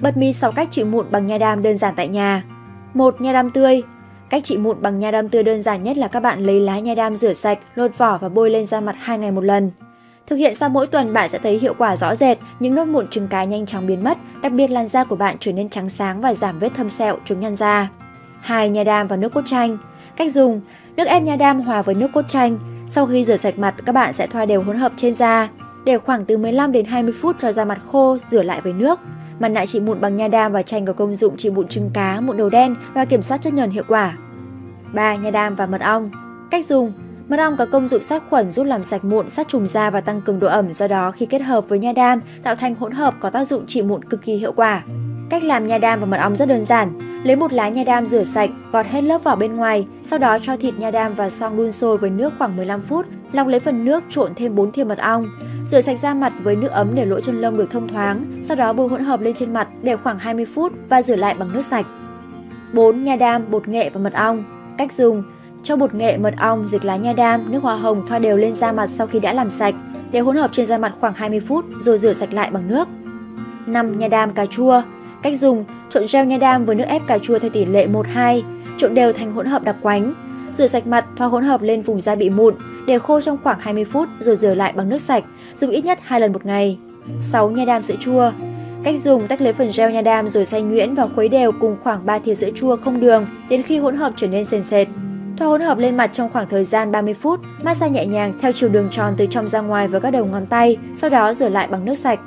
Bật mí 6 cách trị mụn bằng nha đam đơn giản tại nhà. 1. Nha đam tươi. Cách trị mụn bằng nha đam tươi đơn giản nhất là các bạn lấy lá nha đam rửa sạch, lột vỏ và bôi lên da mặt 2 ngày một lần. Thực hiện sau mỗi tuần bạn sẽ thấy hiệu quả rõ rệt, những nốt mụn trứng cá nhanh chóng biến mất, đặc biệt làn da của bạn trở nên trắng sáng và giảm vết thâm sẹo, chống nhăn da. 2. Nha đam và nước cốt chanh. Cách dùng: Nước ép nha đam hòa với nước cốt chanh. Sau khi rửa sạch mặt, các bạn sẽ thoa đều hỗn hợp trên da. Để khoảng từ 15 đến 20 phút cho da mặt khô, rửa lại với nước. Mặt nạ trị mụn bằng nha đam và chanh có công dụng trị mụn trứng cá, mụn đầu đen và kiểm soát chất nhờn hiệu quả. 3. Nha đam và mật ong. Cách dùng: Mật ong có công dụng sát khuẩn giúp làm sạch mụn, sát trùng da và tăng cường độ ẩm, do đó khi kết hợp với nha đam tạo thành hỗn hợp có tác dụng trị mụn cực kỳ hiệu quả. Cách làm nha đam và mật ong rất đơn giản. Lấy một lá nha đam rửa sạch, gọt hết lớp vỏ bên ngoài, sau đó cho thịt nha đam vào xong đun sôi với nước khoảng 15 phút, lọc lấy phần nước trộn thêm 4 thìa mật ong. Rửa sạch da mặt với nước ấm để lỗ chân lông được thông thoáng, sau đó bôi hỗn hợp lên trên mặt để khoảng 20 phút và rửa lại bằng nước sạch. 4. Nha đam, bột nghệ và mật ong. Cách dùng: cho bột nghệ, mật ong, dịch lá nha đam, nước hoa hồng thoa đều lên da mặt sau khi đã làm sạch, để hỗn hợp trên da mặt khoảng 20 phút rồi rửa sạch lại bằng nước. 5. Nha đam cà chua. Cách dùng: trộn gel nha đam với nước ép cà chua theo tỷ lệ 1:2, trộn đều thành hỗn hợp đặc quánh. Rửa sạch mặt, thoa hỗn hợp lên vùng da bị mụn, để khô trong khoảng 20 phút rồi rửa lại bằng nước sạch, dùng ít nhất 2 lần một ngày. 6. Nha đam sữa chua. Cách dùng tách lấy phần gel nha đam rồi xay nhuyễn và khuấy đều cùng khoảng 3 thìa sữa chua không đường đến khi hỗn hợp trở nên sền sệt. Thoa hỗn hợp lên mặt trong khoảng thời gian 30 phút, massage nhẹ nhàng theo chiều đường tròn từ trong ra ngoài với các đầu ngón tay, sau đó rửa lại bằng nước sạch.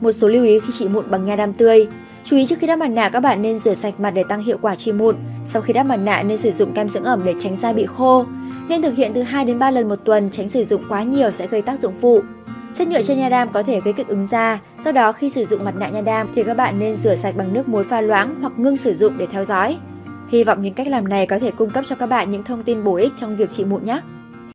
Một số lưu ý khi trị mụn bằng nha đam tươi. Chú ý trước khi đắp mặt nạ các bạn nên rửa sạch mặt để tăng hiệu quả trị mụn. Sau khi đắp mặt nạ nên sử dụng kem dưỡng ẩm để tránh da bị khô. Nên thực hiện từ 2 đến 3 lần một tuần, tránh sử dụng quá nhiều sẽ gây tác dụng phụ. Chất nhựa trên nha đam có thể gây kích ứng da, do đó khi sử dụng mặt nạ nha đam thì các bạn nên rửa sạch bằng nước muối pha loãng hoặc ngưng sử dụng để theo dõi. Hy vọng những cách làm này có thể cung cấp cho các bạn những thông tin bổ ích trong việc trị mụn nhé.